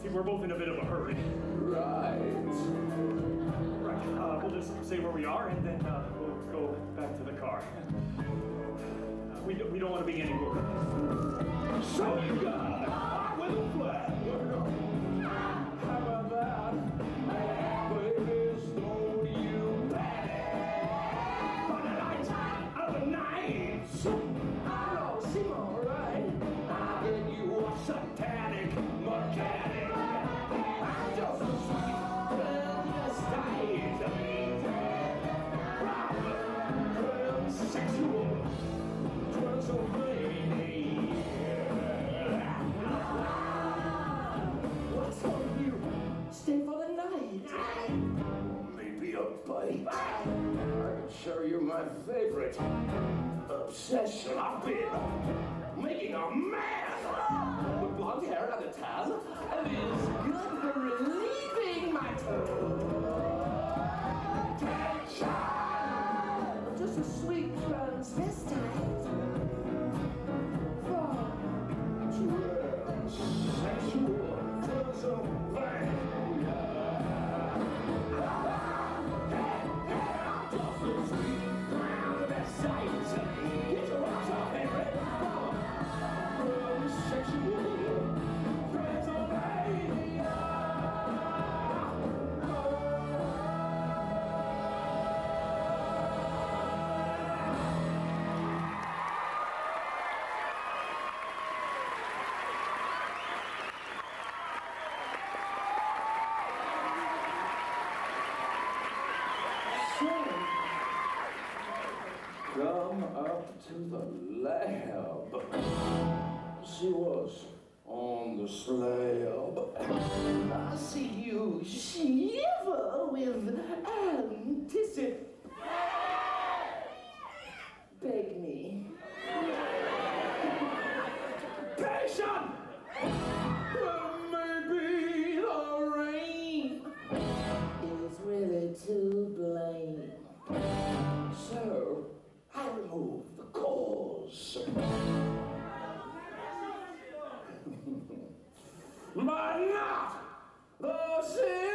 See, we're both in a bit of a hurry. Right. Right. Uh, we'll just say where we are, and then uh, we'll go back to the car. Uh, we, don't- we don't want to be any worry. So you got with a flat. A bite. I can show you my favorite obsession. I've been making a man with blonde hair and a tan, and it is good for relieving my tension. Just a sweet transvestite. to the lab. She was on the slab. I see you shiver with anticipation. Beg me. Patient! Maybe the rain is really too Jésus.